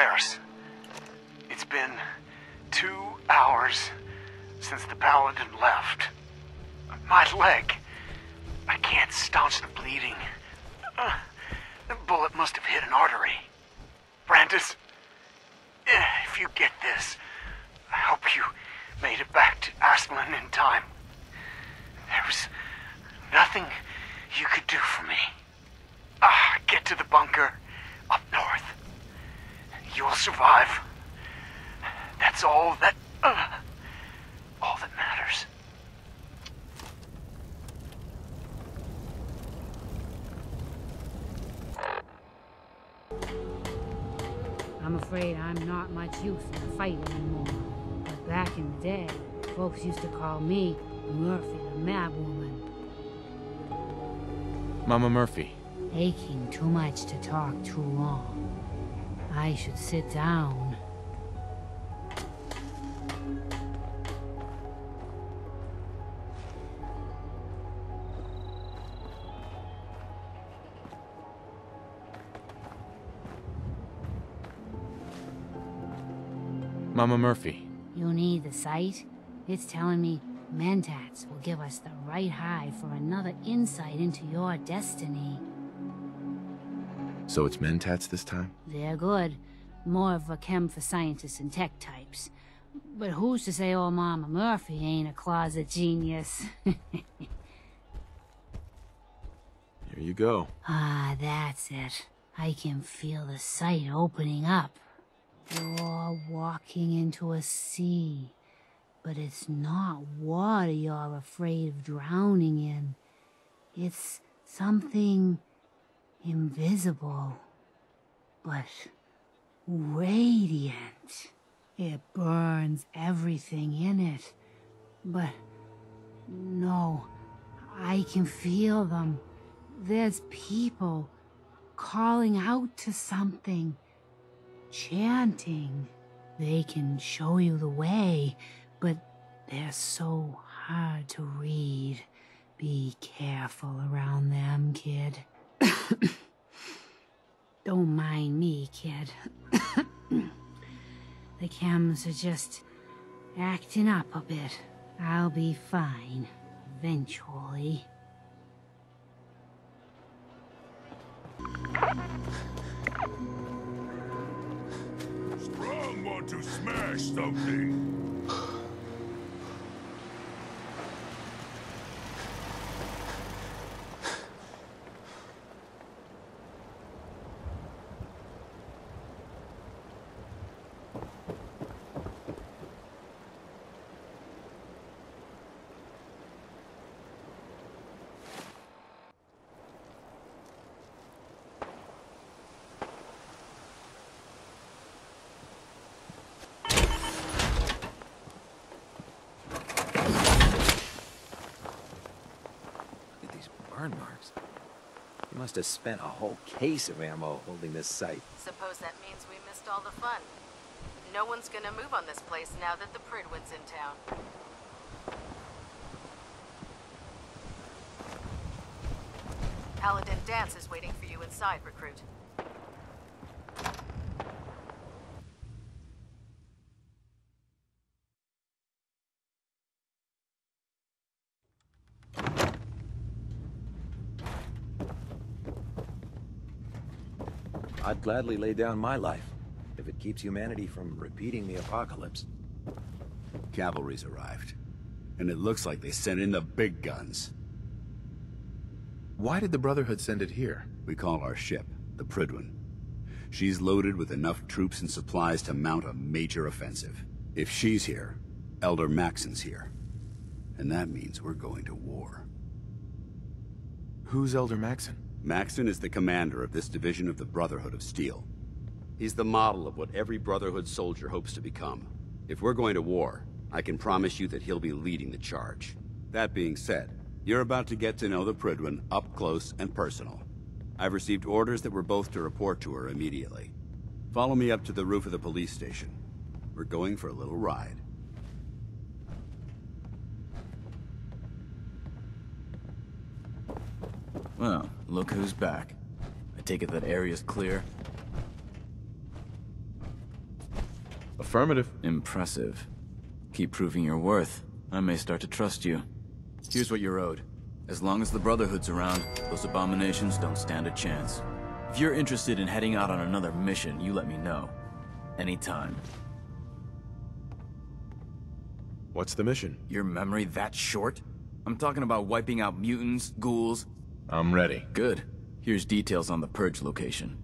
Faris. It's been two hours since the paladin left. My leg. I can't staunch the bleeding. Uh, the bullet must have hit an artery. Brandis, eh, if you get this, I hope you made it back to Astlan in time. There was nothing you could do for me. Ah, get to the bunker up north. You will survive. That's all that. Uh, all that matters. I'm afraid I'm not much use in a fight anymore. But back in the day, folks used to call me Murphy the Mad Woman. Mama Murphy. Aching too much to talk too long. I should sit down. Mama Murphy. You need the sight? It's telling me Mentats will give us the right high for another insight into your destiny. So it's Mentats this time? They're good. More of a chem for scientists and tech types. But who's to say old Mama Murphy ain't a closet genius? Here you go. ah, that's it. I can feel the sight opening up. You're walking into a sea. But it's not water you're afraid of drowning in. It's something invisible, but radiant. It burns everything in it. But no, I can feel them. There's people calling out to something, chanting. They can show you the way, but they're so hard to read. Be careful around them, kid. Don't mind me, kid. the chems are just acting up a bit. I'll be fine, eventually. To smash something. Burn marks. You must have spent a whole case of ammo holding this site. Suppose that means we missed all the fun. No one's gonna move on this place now that the Prydwen's in town. Paladin Danse is waiting for you inside, Recruit. I'd gladly lay down my life if it keeps humanity from repeating the apocalypse. Cavalry's arrived. And it looks like they sent in the big guns. Why did the Brotherhood send it here? We call our ship the Prydwen. She's loaded with enough troops and supplies to mount a major offensive. If she's here, Elder Maxson's here. And that means we're going to war. Who's Elder Maxson? Maxson is the commander of this division of the Brotherhood of Steel. He's the model of what every Brotherhood soldier hopes to become. If we're going to war, I can promise you that he'll be leading the charge. That being said, you're about to get to know the Prydwen up close and personal. I've received orders that we're both to report to her immediately. Follow me up to the roof of the police station. We're going for a little ride. Well, look who's back. I take it that area's clear. Affirmative. Impressive. Keep proving your worth. I may start to trust you. Here's what you're owed. As long as the Brotherhood's around, those abominations don't stand a chance. If you're interested in heading out on another mission, you let me know. Anytime. What's the mission? Your memory that short? I'm talking about wiping out mutants, ghouls. I'm ready. Good. Here's details on the Purge location.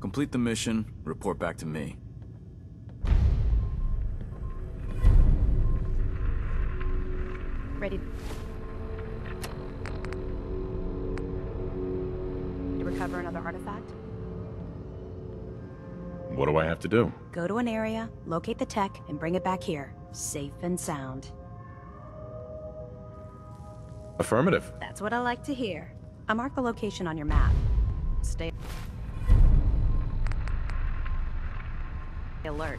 Complete the mission, report back to me. Ready to recover another artifact? What do I have to do? Go to an area, locate the tech, and bring it back here. Safe and sound. Affirmative. That's what I like to hear. I marked the location on your map. Stay alert.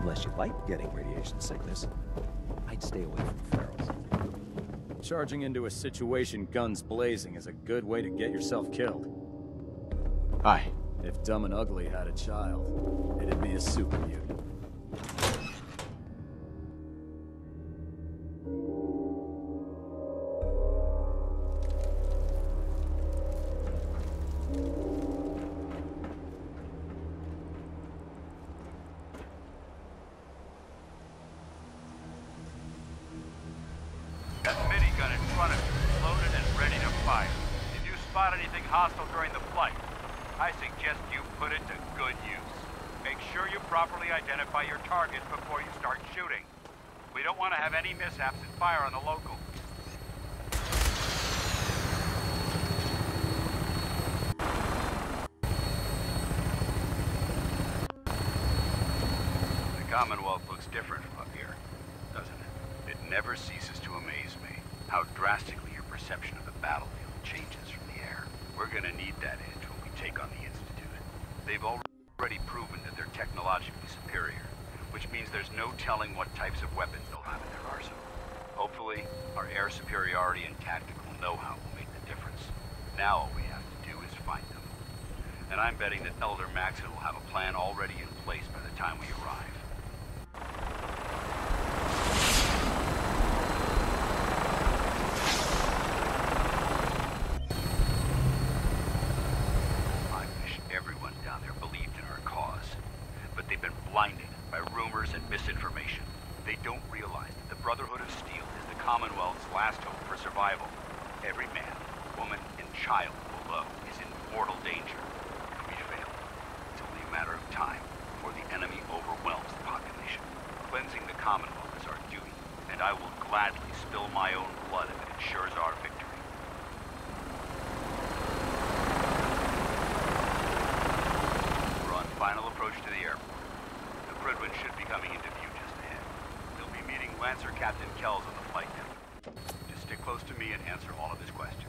Unless you like getting radiation sickness, I'd stay away from ferals. Charging into a situation guns blazing is a good way to get yourself killed. Hi. If Dumb and Ugly had a child, it'd be a super mutant. Minigun in front of you loaded and ready to fire. If you spot anything hostile during the flight, I suggest you put it to good use. Make sure you properly identify your target before you start shooting. We don't want to have any mishaps and fire on the local. The Commonwealth looks different from up here, doesn't it? It never ceases to amaze me how drastically your perception of the battlefield changes from the air. We're gonna need that edge when we take on. They've already proven that they're technologically superior, which means there's no telling what types of weapons they'll have in their arsenal. Hopefully, our air superiority and tactical know-how will make the difference. Now all we have to do is find them. And I'm betting that Elder Maxson will have a plan already in place by the time we arrive. I wish everyone down there believed in our cause. But they've been blinded by rumors and misinformation. They don't realize that the Brotherhood of Steel is the Commonwealth's last hope for survival. Every man, woman, and child below is in mortal danger. If we fail, it's only a matter of time before the enemy overwhelms the population. Cleansing the Commonwealth is our duty, and I will gladly spill my own blood if it ensures our victory. We're on final approach to the airport. The Prydwen should be coming into view just ahead. They'll be meeting Lancer Captain Kells on the flight deck. Just stick close to me and answer all of his questions.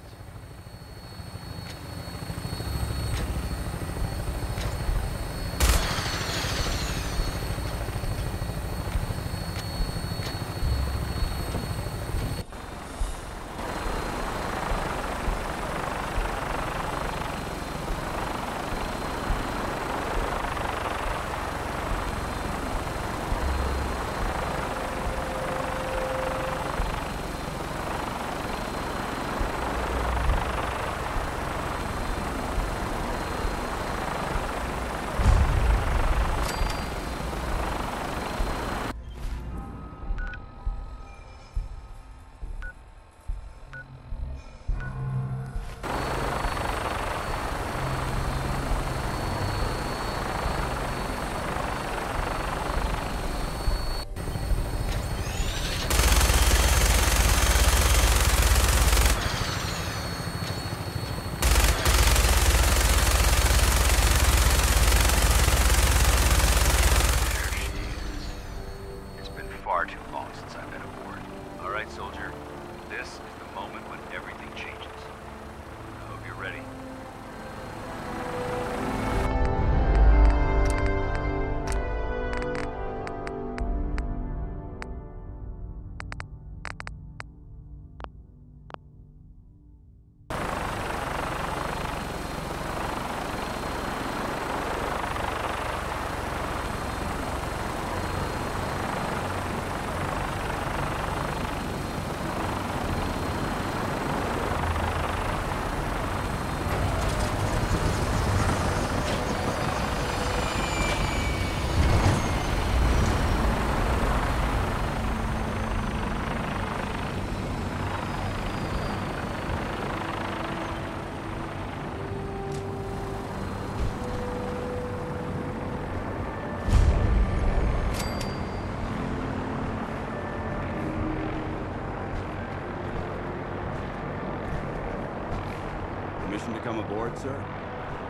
Aboard, sir?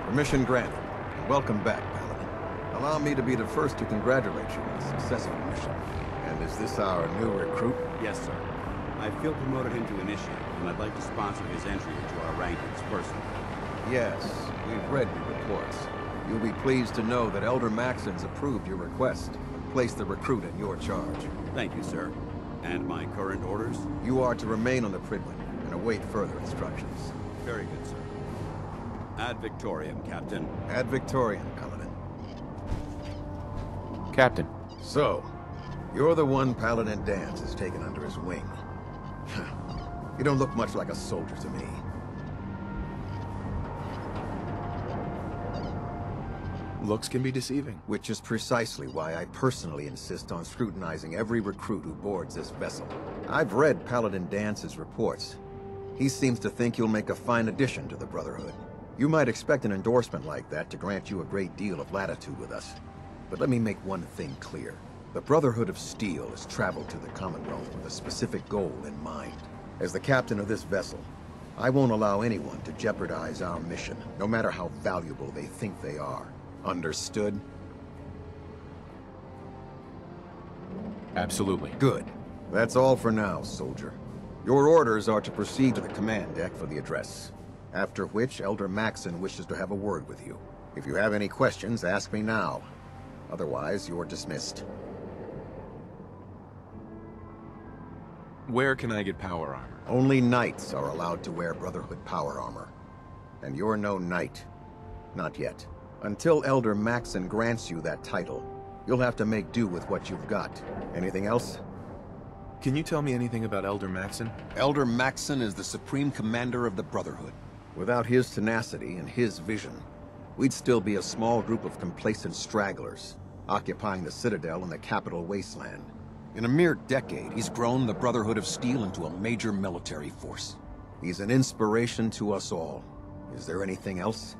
Permission granted. Welcome back, Paladin. Allow me to be the first to congratulate you on a successful mission. And is this our new recruit? Yes, sir. I feel promoted him to initiate, and I'd like to sponsor his entry into our rankings personally. Yes, we've read your reports. You'll be pleased to know that Elder Maxson's approved your request. Place the recruit in your charge. Thank you, sir. And my current orders? You are to remain on the Prydwen and await further instructions. Very good, sir. Ad Victoriam, Captain. Ad Victoriam, Paladin. Captain. So, you're the one Paladin Danse has taken under his wing. you don't look much like a soldier to me. Looks can be deceiving. Which is precisely why I personally insist on scrutinizing every recruit who boards this vessel. I've read Paladin Danse's reports. He seems to think you'll make a fine addition to the Brotherhood. You might expect an endorsement like that to grant you a great deal of latitude with us. But let me make one thing clear. The Brotherhood of Steel has traveled to the Commonwealth with a specific goal in mind. As the captain of this vessel, I won't allow anyone to jeopardize our mission, no matter how valuable they think they are. Understood? Absolutely. Good. That's all for now, soldier. Your orders are to proceed to the command deck for the address. After which, Elder Maxson wishes to have a word with you. If you have any questions, ask me now. Otherwise, you're dismissed. Where can I get power armor? Only knights are allowed to wear Brotherhood power armor. And you're no knight. Not yet. Until Elder Maxson grants you that title, you'll have to make do with what you've got. Anything else? Can you tell me anything about Elder Maxson? Elder Maxson is the Supreme Commander of the Brotherhood. Without his tenacity and his vision, we'd still be a small group of complacent stragglers, occupying the Citadel and the capital wasteland. In a mere decade, he's grown the Brotherhood of Steel into a major military force. He's an inspiration to us all. Is there anything else?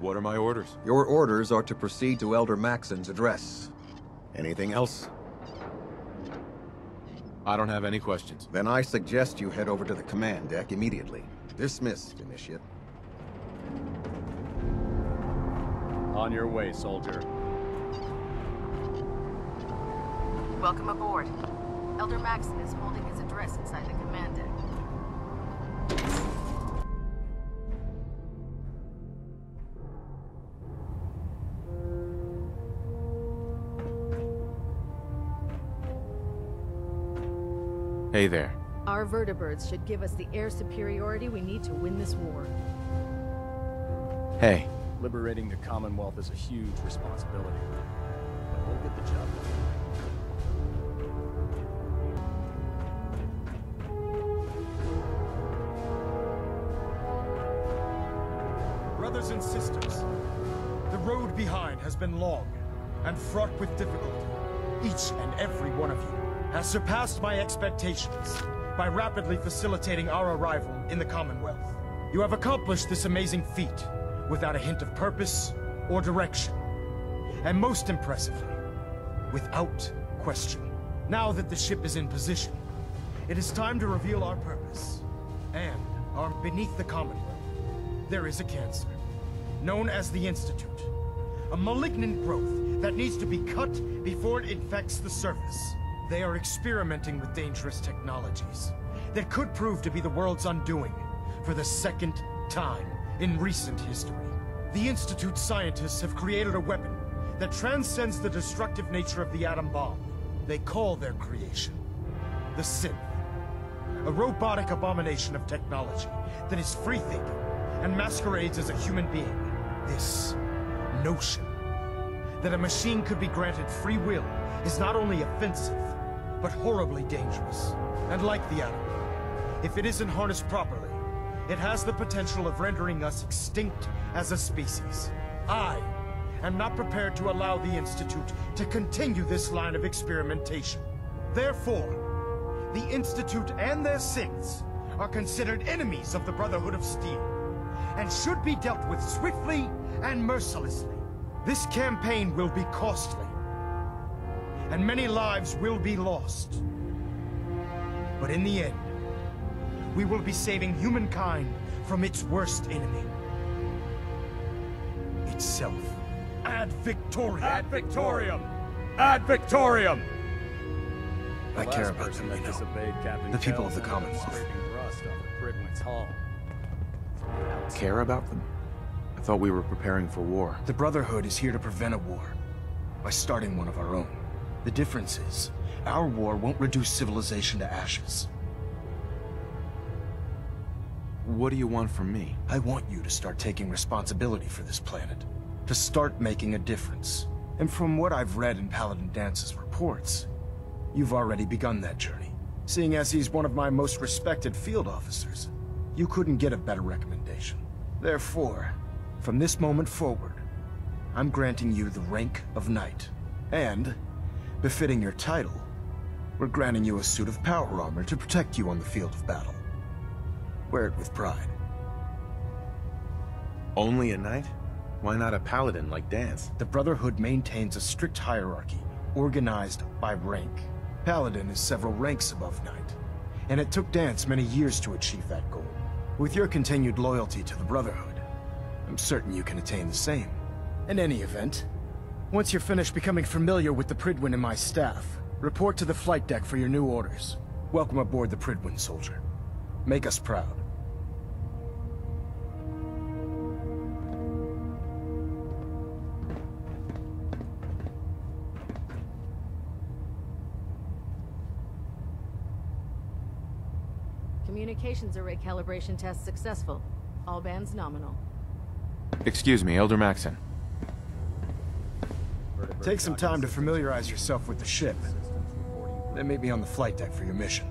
What are my orders? Your orders are to proceed to Elder Maxson's address. Anything else? I don't have any questions. Then I suggest you head over to the command deck immediately. Dismissed, Initiate. On your way, soldier. Welcome aboard. Elder Maxson is holding his address inside the command deck. Hey there. Our vertibirds should give us the air superiority we need to win this war. Hey. Liberating the Commonwealth is a huge responsibility. But we'll get the job done. Brothers and sisters, the road behind has been long and fraught with difficulty. Each and every one of you has surpassed my expectations by rapidly facilitating our arrival in the Commonwealth. You have accomplished this amazing feat without a hint of purpose or direction. And most impressively, without question. Now that the ship is in position, it is time to reveal our purpose. And our beneath the Commonwealth, there is a cancer, known as the Institute. A malignant growth that needs to be cut before it infects the surface. They are experimenting with dangerous technologies that could prove to be the world's undoing for the second time in recent history. The Institute scientists have created a weapon that transcends the destructive nature of the atom bomb. They call their creation the Synth. A robotic abomination of technology that is free-thinking and masquerades as a human being. This notion that a machine could be granted free will is not only offensive, but horribly dangerous. And like the atom, if it isn't harnessed properly, it has the potential of rendering us extinct as a species. I am not prepared to allow the Institute to continue this line of experimentation. Therefore, the Institute and their synths are considered enemies of the Brotherhood of Steel, and should be dealt with swiftly and mercilessly. This campaign will be costly, and many lives will be lost. But in the end, we will be saving humankind from its worst enemy. Itself. Ad Victoriam! Ad Victoriam! Ad Victoriam! I care about them, I know. The people of the Commonwealth. scraping rust off of Prydwen's hull. Care about them? I thought we were preparing for war. The Brotherhood is here to prevent a war by starting one of our own. The difference is, our war won't reduce civilization to ashes. What do you want from me? I want you to start taking responsibility for this planet. To start making a difference. And from what I've read in Paladin Danse's reports, you've already begun that journey. Seeing as he's one of my most respected field officers, you couldn't get a better recommendation. Therefore, from this moment forward, I'm granting you the rank of Knight. And, befitting your title, we're granting you a suit of power armor to protect you on the field of battle. Wear it with pride. Only a knight? Why not a paladin like Danse? The Brotherhood maintains a strict hierarchy, organized by rank. Paladin is several ranks above Knight, and it took Danse many years to achieve that goal. With your continued loyalty to the Brotherhood, I'm certain you can attain the same. In any event, once you're finished becoming familiar with the Prydwen and my staff, report to the flight deck for your new orders. Welcome aboard the Prydwen, soldier. Make us proud. Communications array calibration test successful. All bands nominal. Excuse me, Elder Maxson. Take some time to familiarize yourself with the ship. Then meet me on the flight deck for your mission.